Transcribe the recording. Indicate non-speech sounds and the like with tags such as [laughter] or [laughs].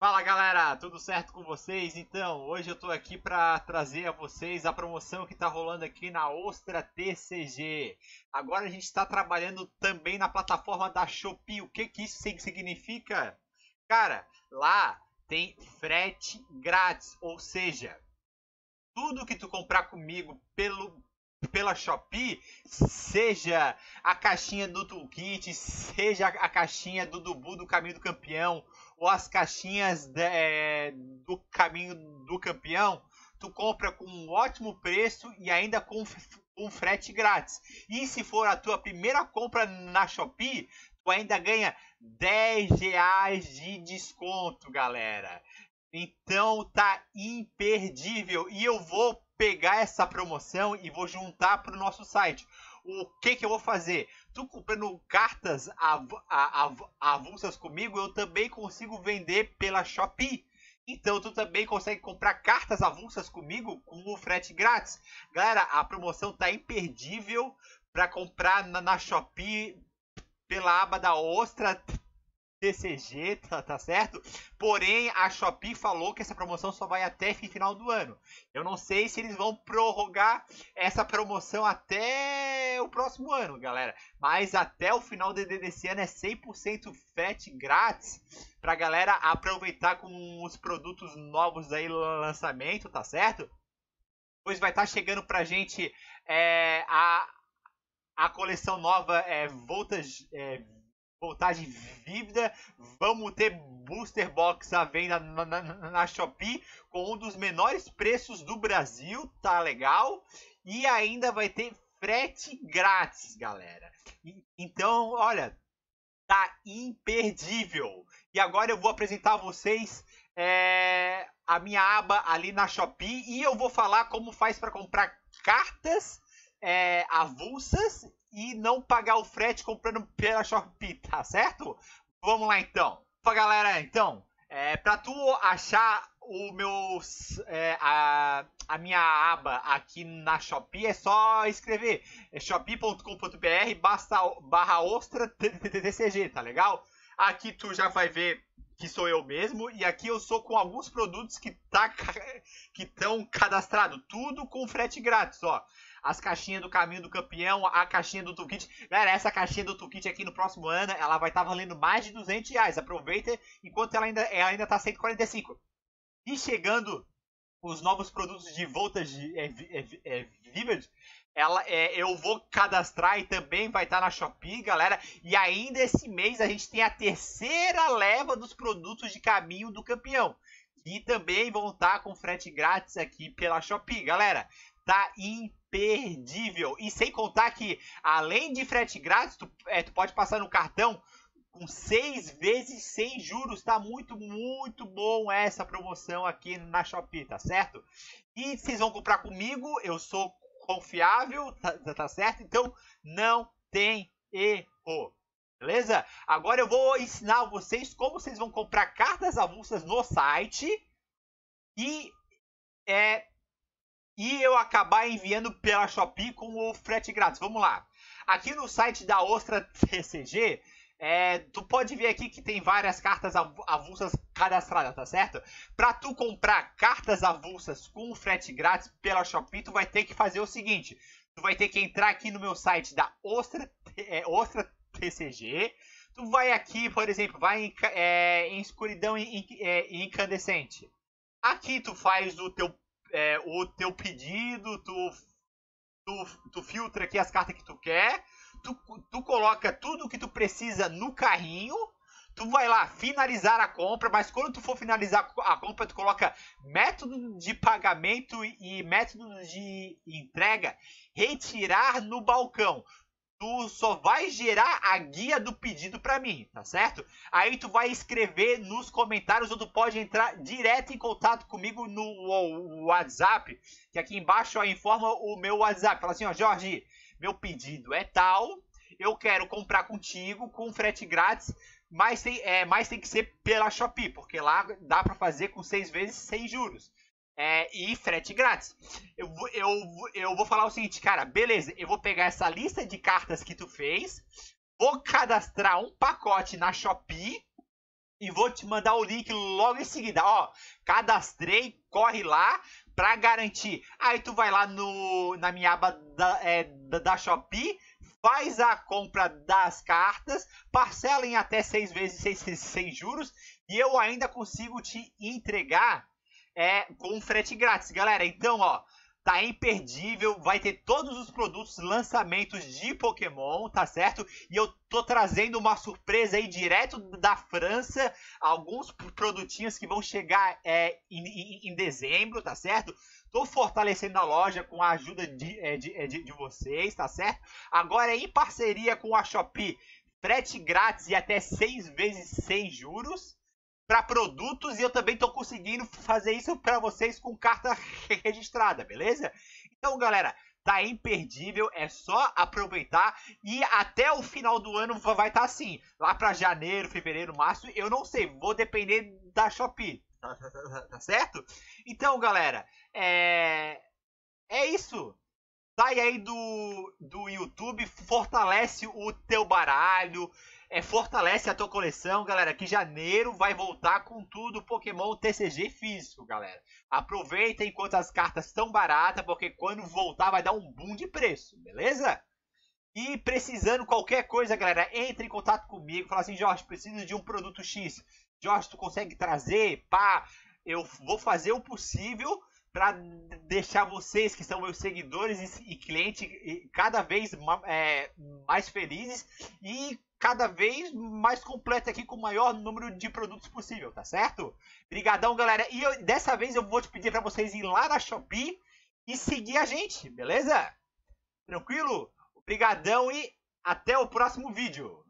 Fala galera, tudo certo com vocês? Então, hoje eu tô aqui para trazer a vocês a promoção que tá rolando aqui na Ostra TCG. Agora a gente está trabalhando também na plataforma da Shopee. O que que isso significa? Cara, lá tem frete grátis, ou seja, tudo que tu comprar comigo pelo pela Shopee, seja a caixinha do Toolkit, seja a caixinha do Dubu do Caminho do Campeão, ou as caixinhas de, é, do Caminho do Campeão, tu compra com um ótimo preço e ainda com um frete grátis. E se for a tua primeira compra na Shopee, tu ainda ganha 10 reais de desconto, galera. Então tá imperdível e eu vou pegar essa promoção e vou juntar para o nosso site. O que que eu vou fazer? Tu comprando cartas av av avulsas comigo, eu também consigo vender pela Shopee. Então tu também consegue comprar cartas avulsas comigo com o frete grátis. Galera, a promoção tá imperdível para comprar na, na Shopee pela aba da Ostra TCG, tá, tá, certo? Porém, a Shopee falou que essa promoção só vai até final do ano. Eu não sei se eles vão prorrogar essa promoção até o próximo ano, galera. Mas até o final desse ano é 100% frete grátis pra galera aproveitar com os produtos novos aí lançamento, tá certo? Pois vai estar tá chegando pra gente é, a, a coleção nova é, Voltas. É, voltagem vívida. Vamos ter booster box à venda na, na, na, Shopee com um dos menores preços do Brasil, tá legal? E ainda vai ter frete grátis, galera. Então, olha, tá imperdível. E agora eu vou apresentar a vocês é, a minha aba ali na Shopee e eu vou falar como faz para comprar cartas é, avulsas e não pagar o frete comprando pela Shopee, tá certo? Vamos lá então. Fala galera, então, é, pra tu achar o meu é, a, a minha aba aqui na Shopee é só escrever é shopee.com.br barra ostra tcg, tá legal? Aqui tu já vai ver que sou eu mesmo e aqui eu sou com alguns produtos que tá que estão cadastrados, tudo com frete grátis, ó as caixinhas do caminho do campeão, a caixinha do toolkit. Galera, essa caixinha do toolkit aqui no próximo ano, ela vai estar tá valendo mais de 200 reais. Aproveita enquanto ela ainda, ela ainda tá 145. E chegando os novos produtos de voltas de é, é, é, Vivid, ela, é, eu vou cadastrar e também vai estar tá na Shopee, galera. E ainda esse mês a gente tem a terceira leva dos produtos de caminho do campeão. E também vão estar tá com frete grátis aqui pela Shopee, galera tá imperdível. E sem contar que, além de frete grátis, tu, é, tu pode passar no cartão com seis vezes sem juros. Tá muito, muito bom essa promoção aqui na Shopee, tá certo? E vocês vão comprar comigo, eu sou confiável, tá, tá, tá certo? Então não tem erro. Beleza? Agora eu vou ensinar vocês como vocês vão comprar cartas avulsas no site e é, e eu acabar enviando pela Shopee com o frete grátis. Vamos lá. Aqui no site da Ostra TCG, é, tu pode ver aqui que tem várias cartas avulsas cadastradas, tá certo? Para tu comprar cartas avulsas com frete grátis pela Shopee, tu vai ter que fazer o seguinte: tu vai ter que entrar aqui no meu site da Ostra, é, Ostra TCG. Tu vai aqui, por exemplo, vai em, é, em escuridão é, incandescente. Aqui tu faz o teu é, o teu pedido, tu, tu, tu filtra aqui as cartas que tu quer, tu, tu coloca tudo que tu precisa no carrinho, tu vai lá finalizar a compra, mas quando tu for finalizar a compra, tu coloca método de pagamento e método de entrega, retirar no balcão tu só vai gerar a guia do pedido para mim, tá certo? Aí tu vai escrever nos comentários ou tu pode entrar direto em contato comigo no WhatsApp, que aqui embaixo ó, informa o meu WhatsApp. Fala assim, ó, Jorge, meu pedido é tal, eu quero comprar contigo com frete grátis, mas tem, é, mas tem que ser pela Shopee, porque lá dá para fazer com seis vezes sem juros é, e frete grátis. Eu, eu, eu vou falar o seguinte, cara, beleza, eu vou pegar essa lista de cartas que tu fez, vou cadastrar um pacote na Shopee e vou te mandar o link logo em seguida. Ó, cadastrei, corre lá para garantir. Aí tu vai lá no na minha aba da, é, da, da Shopee, faz a compra das cartas, parcela em até seis vezes sem, [laughs] sem juros e eu ainda consigo te entregar é, com frete grátis, galera. Então, ó, tá imperdível, vai ter todos os produtos, lançamentos de Pokémon, tá certo? E eu tô trazendo uma surpresa aí direto da França, alguns produtinhos que vão chegar é, em, em, em, dezembro, tá certo? Tô fortalecendo a loja com a ajuda de, é, de, é, de, de vocês, tá certo? Agora em parceria com a Shopee, frete grátis e até seis vezes sem juros para produtos e eu também estou conseguindo fazer isso para vocês com carta registrada, beleza? Então, galera, tá imperdível, é só aproveitar e até o final do ano vai estar tá assim, lá para janeiro, fevereiro, março, eu não sei, vou depender da Shopee, [laughs] tá, certo? Então, galera, é é isso. Sai aí do, do YouTube, fortalece o teu baralho, é, fortalece a tua coleção, galera. Que janeiro vai voltar com tudo Pokémon TCG físico, galera. Aproveita enquanto as cartas estão baratas, porque quando voltar vai dar um boom de preço, beleza? E precisando qualquer coisa, galera, entre em contato comigo. Fala assim, Jorge, preciso de um produto X. Jorge, tu consegue trazer? Pá, eu vou fazer o possível para deixar vocês que são meus seguidores e, clientes cada vez é, mais felizes e cada vez mais completa aqui com o maior número de produtos possível, tá certo? Obrigadão, galera. E eu, dessa vez eu vou te pedir para vocês ir lá na Shopee e seguir a gente, beleza? Tranquilo? Obrigadão e até o próximo vídeo.